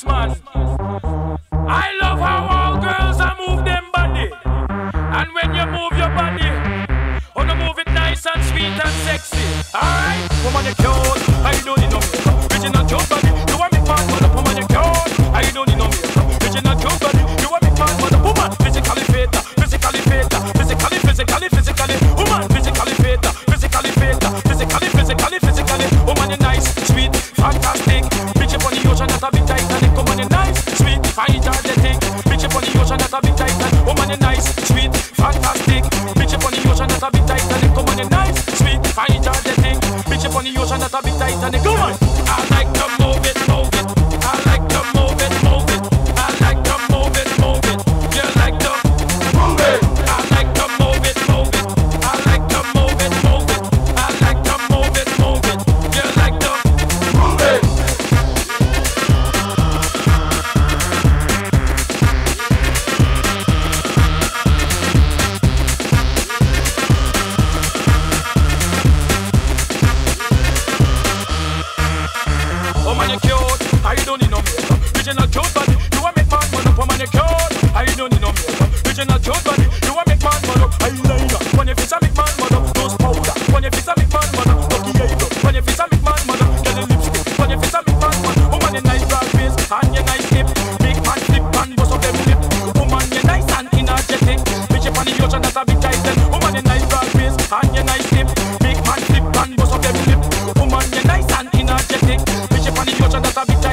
Your man. I love how all girls are move them body. And when you move your body, oh no move it nice and sweet and sexy. Alright? Woman you cute, I don't need no. Original cute body, Woman you nice, sweet, fine, energetic. Bitch up on the ocean, not a bit Titanic. Come on. I like don't need no makeup. Original cute body. You want make man man up. Oh man, you cute. I don't need no makeup. Original cute body. You want make man man up. Eyeliner. When you face a make man man up. Nose powder. When you face a make man man up. Lucky eyebrow. When you face a make man man up. Get a lipstick. When you face a make man man up. Oh man, you nice broad face and you nice hip. Big man flip and bust up them lip. Oh man, you nice and energetic. Bitch on the ocean, that's a big titan. Oh man, you nice broad face and you nice hip. Big man flip and bust up them lip. Oh man, you nice and energetic. Bitch on the ocean, that's a big titan.